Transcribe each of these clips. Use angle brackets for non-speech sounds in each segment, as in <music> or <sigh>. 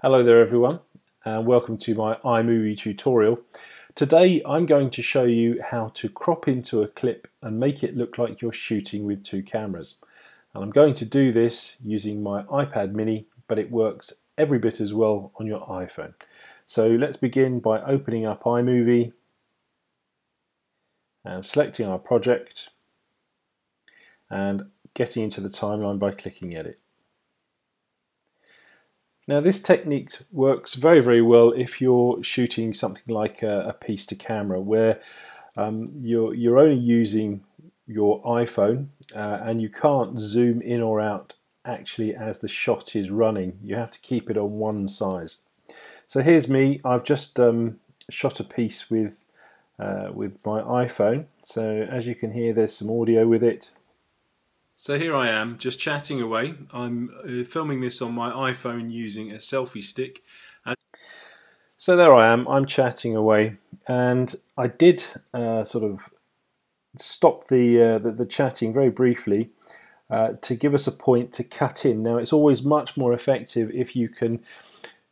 Hello there everyone and welcome to my iMovie tutorial. Today I'm going to show you how to crop into a clip and make it look like you're shooting with two cameras. And I'm going to do this using my iPad mini but it works every bit as well on your iPhone. So let's begin by opening up iMovie and selecting our project and getting into the timeline by clicking edit. Now this technique works very very well if you're shooting something like a, a piece to camera where um, you're, you're only using your iPhone uh, and you can't zoom in or out actually as the shot is running. You have to keep it on one size. So here's me, I've just um, shot a piece with, uh, with my iPhone. So as you can hear there's some audio with it so here I am, just chatting away. I'm uh, filming this on my iPhone using a selfie stick. And so there I am, I'm chatting away, and I did uh, sort of stop the, uh, the, the chatting very briefly uh, to give us a point to cut in. Now it's always much more effective if you can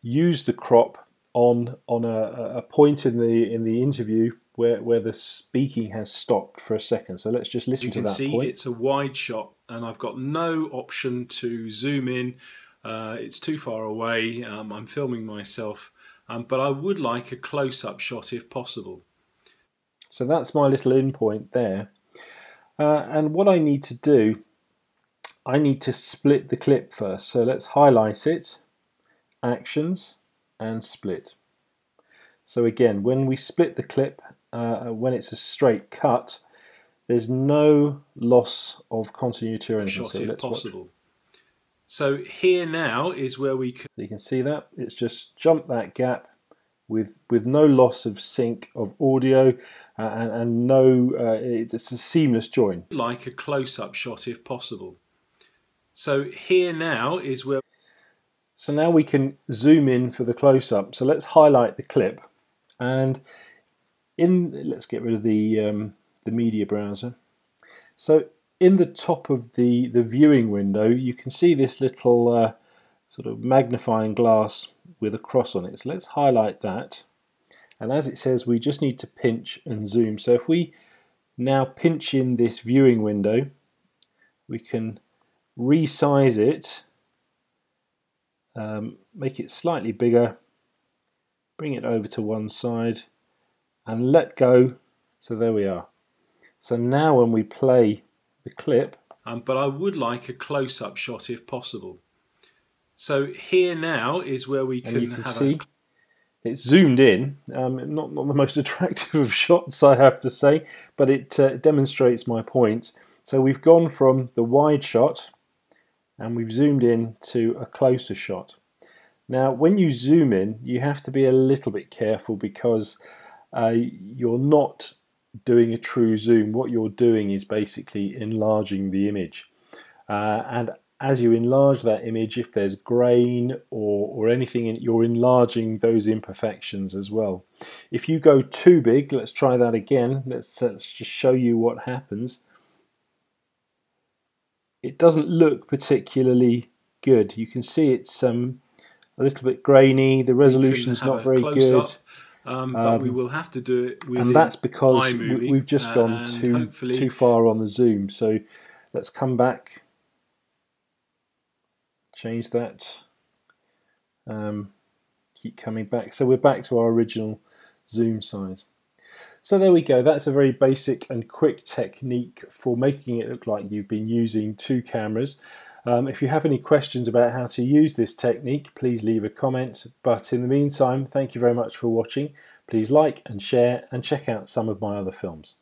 use the crop on on a, a point in the in the interview where where the speaking has stopped for a second. So let's just listen to that see point. It's a wide shot and I've got no option to zoom in. Uh, it's too far away. Um, I'm filming myself, um, but I would like a close-up shot if possible. So that's my little in point there. Uh, and what I need to do, I need to split the clip first. So let's highlight it, Actions, and Split. So again, when we split the clip, uh, when it's a straight cut, there's no loss of continuity or anything. Shot so if possible. Watch. So here now is where we can. You can see that it's just jumped that gap with with no loss of sync of audio uh, and, and, no. Uh, it's a seamless join. Like a close-up shot if possible. So here now is where. So now we can zoom in for the close-up. So let's highlight the clip, and in let's get rid of the. Um, the media browser. So in the top of the, the viewing window you can see this little uh, sort of magnifying glass with a cross on it. So let's highlight that and as it says we just need to pinch and zoom. So if we now pinch in this viewing window we can resize it, um, make it slightly bigger, bring it over to one side and let go so there we are. So now when we play the clip... Um, but I would like a close-up shot if possible. So here now is where we can, you can have see a... it's zoomed in. Um, not, not the <laughs> most attractive of shots, I have to say, but it uh, demonstrates my point. So we've gone from the wide shot and we've zoomed in to a closer shot. Now, when you zoom in, you have to be a little bit careful because uh, you're not doing a true zoom, what you're doing is basically enlarging the image. Uh, and as you enlarge that image, if there's grain or, or anything, in, you're enlarging those imperfections as well. If you go too big, let's try that again. Let's, let's just show you what happens. It doesn't look particularly good. You can see it's um, a little bit grainy. The resolution is not very good. Up um, but um, we will have to do it and that's because iMovie, we've just gone too too far on the zoom. So let's come back, change that, um, keep coming back. So we're back to our original zoom size. So there we go, that's a very basic and quick technique for making it look like you've been using two cameras. Um, if you have any questions about how to use this technique, please leave a comment. But in the meantime, thank you very much for watching. Please like and share and check out some of my other films.